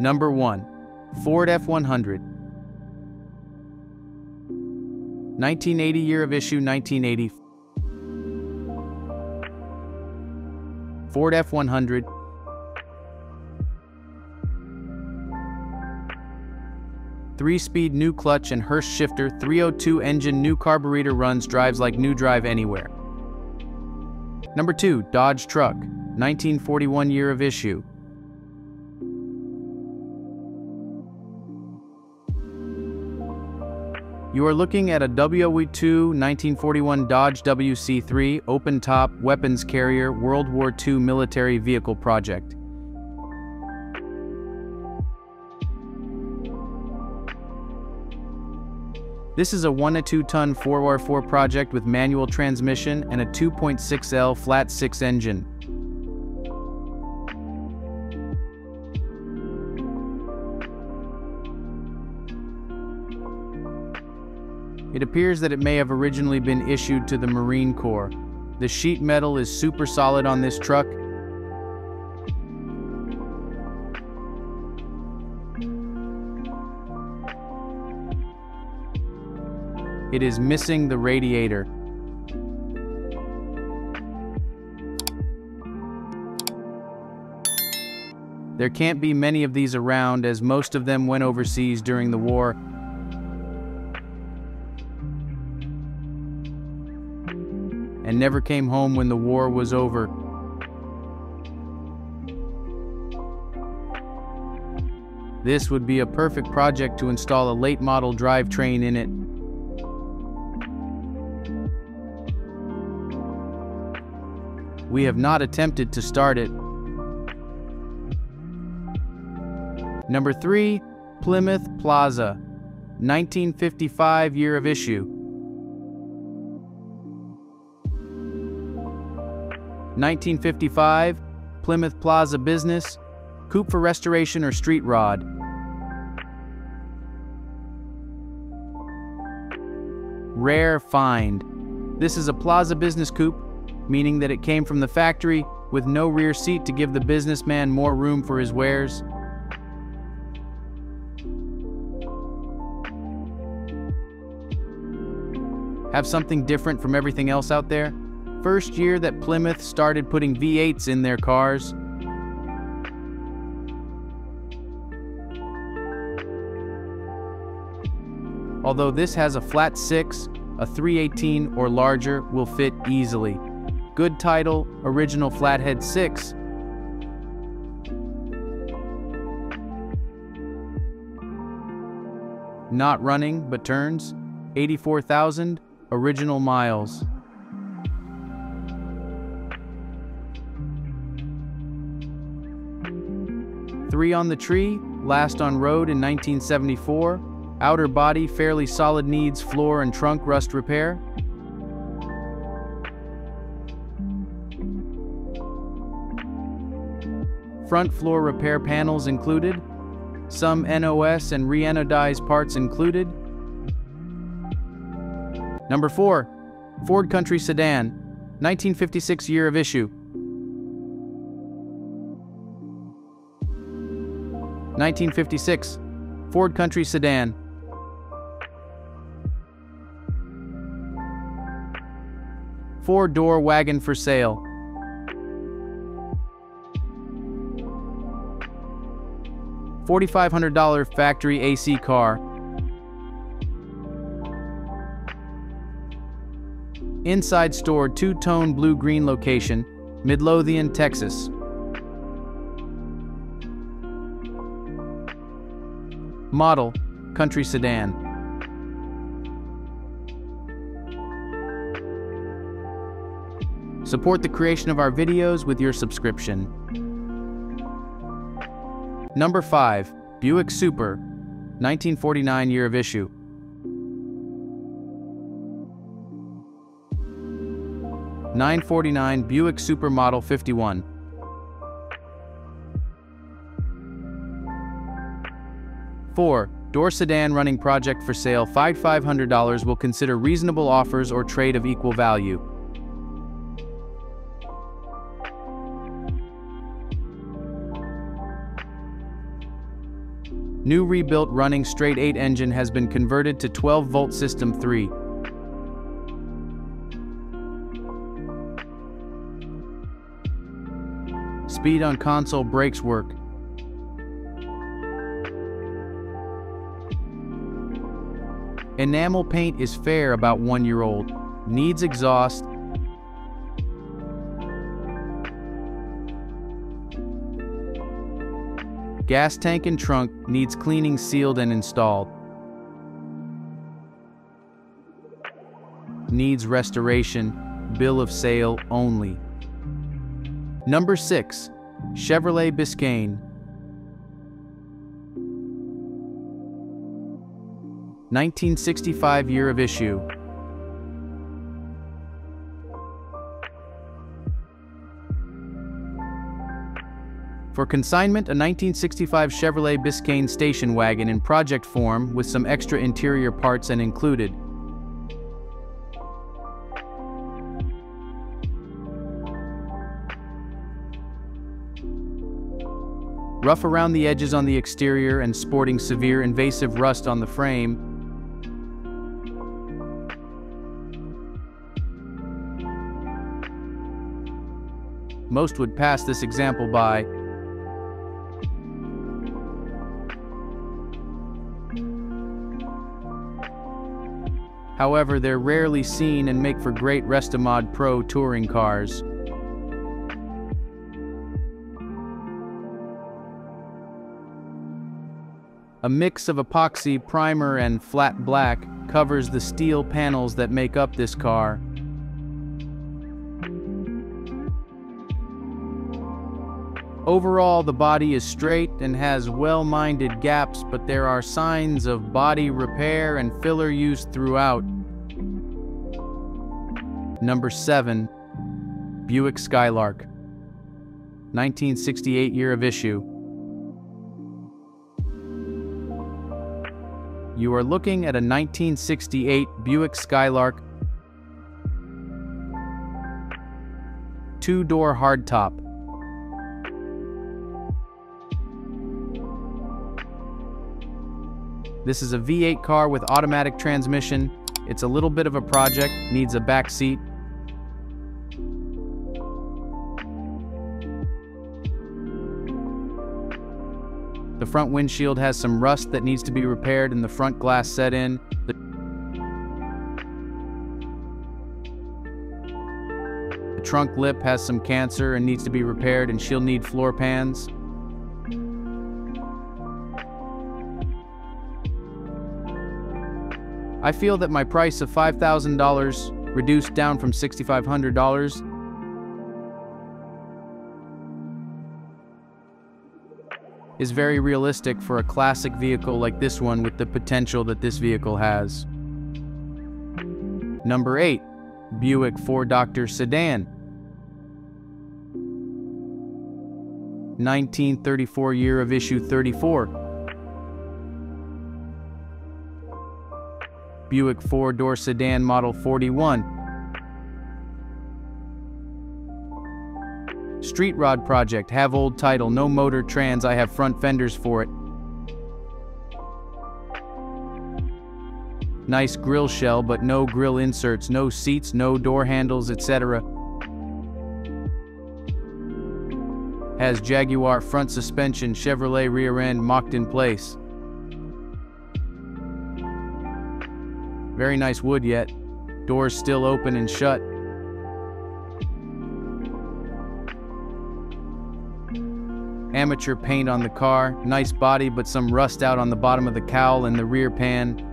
Number 1. Ford F100. 1980 year of issue 1980. Ford F100. Three-speed new clutch and Hurst shifter, 302 engine, new carburetor runs, drives like new drive anywhere. Number 2. Dodge Truck, 1941 year of issue. You are looking at a WW2 1941 Dodge WC3 open top weapons carrier World War II military vehicle project. This is a 1 to 2 ton 4x4 project with manual transmission and a 2.6L flat 6 engine. It appears that it may have originally been issued to the Marine Corps. The sheet metal is super solid on this truck. It is missing the radiator. There can't be many of these around as most of them went overseas during the war and never came home when the war was over. This would be a perfect project to install a late model drivetrain in it. We have not attempted to start it. Number 3, Plymouth Plaza, 1955 year of issue. 1955, Plymouth Plaza Business, coupe for restoration or street rod. Rare find. This is a Plaza Business coupe, meaning that it came from the factory with no rear seat to give the businessman more room for his wares. Have something different from everything else out there? First year that Plymouth started putting V8s in their cars. Although this has a flat 6, a 318 or larger will fit easily. Good title, original flathead 6. Not running, but turns. 84,000, original miles. Three on the tree, last on road in 1974. Outer body fairly solid needs floor and trunk rust repair. Front floor repair panels included. Some NOS and re-anodized parts included. Number 4. Ford Country Sedan, 1956 year of issue. 1956, Ford Country Sedan. Four-door wagon for sale. $4,500 factory AC car. Inside store two-tone blue-green location, Midlothian, Texas. Model, country sedan. Support the creation of our videos with your subscription. Number 5. Buick Super, 1949 year of issue. Nine forty nine Buick Super Model fifty one. 4. Door sedan running project for sale $5,500 will consider reasonable offers or trade of equal value. New rebuilt running straight 8 engine has been converted to 12-volt system 3. Speed on console brakes work. Enamel paint is fair about one year old. Needs exhaust. Gas tank and trunk needs cleaning sealed and installed. Needs restoration, bill of sale only. Number 6. Chevrolet Biscayne 1965 year of issue. For consignment, a 1965 Chevrolet Biscayne station wagon in project form with some extra interior parts and included. Rough around the edges on the exterior and sporting severe invasive rust on the frame, most would pass this example by. However, they're rarely seen and make for great Restomod Pro touring cars. A mix of epoxy, primer, and flat black covers the steel panels that make up this car. Overall, the body is straight and has well-minded gaps, but there are signs of body repair and filler use throughout. Number 7. Buick Skylark 1968 year of issue You are looking at a 1968 Buick Skylark two-door hardtop. This is a V8 car with automatic transmission. It's a little bit of a project, needs a back seat, The front windshield has some rust that needs to be repaired and the front glass set in. The The trunk lip has some cancer and needs to be repaired and she'll need floor pans. I feel that my price of $5,000 reduced down from $6,500 is very realistic for a classic vehicle like this one with the potential that this vehicle has. Number 8. Buick 4Doctor Sedan 1934 year of issue 34 Buick 4-door sedan model 41 Street Rod Project, have old title, no motor trans, I have front fenders for it. Nice grill shell, but no grill inserts, no seats, no door handles, etc. Has Jaguar front suspension, Chevrolet rear end mocked in place. Very nice wood yet. Doors still open and shut. Amateur paint on the car, nice body but some rust out on the bottom of the cowl and the rear pan.